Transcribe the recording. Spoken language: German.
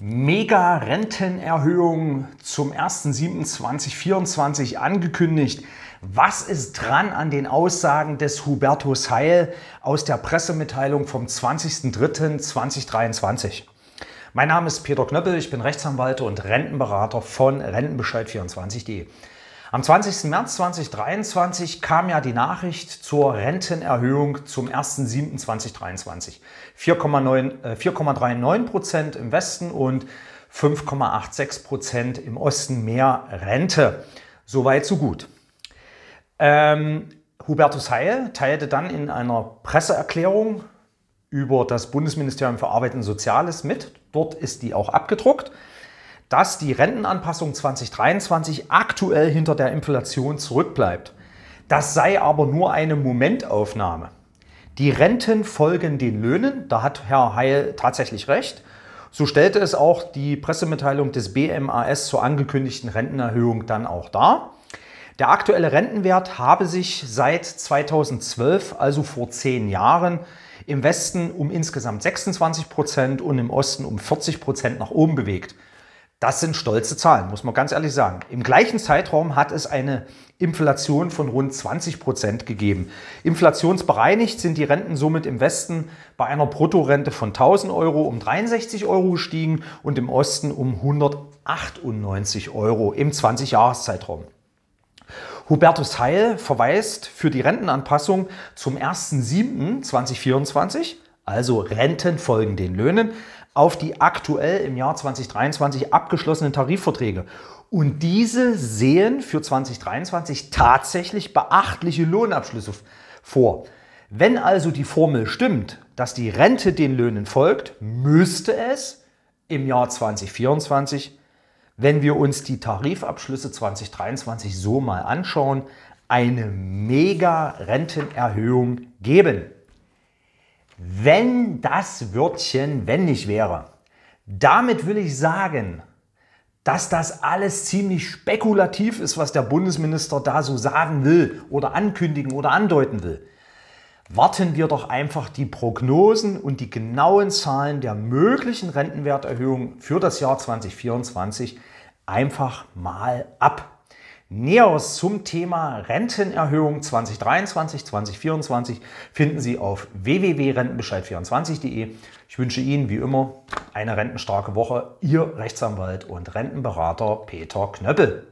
Mega-Rentenerhöhung zum 1.7.2024 angekündigt. Was ist dran an den Aussagen des Hubertus Heil aus der Pressemitteilung vom 20.03.2023? Mein Name ist Peter Knöppel, ich bin Rechtsanwalt und Rentenberater von Rentenbescheid24.de. Am 20. März 2023 kam ja die Nachricht zur Rentenerhöhung zum 1.7.2023. 4,39 Prozent im Westen und 5,86 Prozent im Osten mehr Rente. Soweit, so gut. Ähm, Hubertus Heil teilte dann in einer Presseerklärung über das Bundesministerium für Arbeit und Soziales mit, dort ist die auch abgedruckt, dass die Rentenanpassung 2023 aktuell hinter der Inflation zurückbleibt. Das sei aber nur eine Momentaufnahme. Die Renten folgen den Löhnen, da hat Herr Heil tatsächlich recht. So stellte es auch die Pressemitteilung des BMAS zur angekündigten Rentenerhöhung dann auch dar. Der aktuelle Rentenwert habe sich seit 2012, also vor zehn Jahren, im Westen um insgesamt 26 Prozent und im Osten um 40 Prozent nach oben bewegt. Das sind stolze Zahlen, muss man ganz ehrlich sagen. Im gleichen Zeitraum hat es eine Inflation von rund 20 Prozent gegeben. Inflationsbereinigt sind die Renten somit im Westen bei einer Bruttorente von 1000 Euro um 63 Euro gestiegen und im Osten um 198 Euro im 20-Jahres-Zeitraum. Hubertus Heil verweist für die Rentenanpassung zum 1.7.2024, also Renten folgen den Löhnen, auf die aktuell im Jahr 2023 abgeschlossenen Tarifverträge. Und diese sehen für 2023 tatsächlich beachtliche Lohnabschlüsse vor. Wenn also die Formel stimmt, dass die Rente den Löhnen folgt, müsste es im Jahr 2024, wenn wir uns die Tarifabschlüsse 2023 so mal anschauen, eine mega Rentenerhöhung geben. Wenn das Wörtchen wenn nicht wäre. Damit will ich sagen, dass das alles ziemlich spekulativ ist, was der Bundesminister da so sagen will oder ankündigen oder andeuten will. Warten wir doch einfach die Prognosen und die genauen Zahlen der möglichen Rentenwerterhöhung für das Jahr 2024 einfach mal ab. Näheres zum Thema Rentenerhöhung 2023, 2024 finden Sie auf www.rentenbescheid24.de. Ich wünsche Ihnen wie immer eine rentenstarke Woche. Ihr Rechtsanwalt und Rentenberater Peter Knöppel.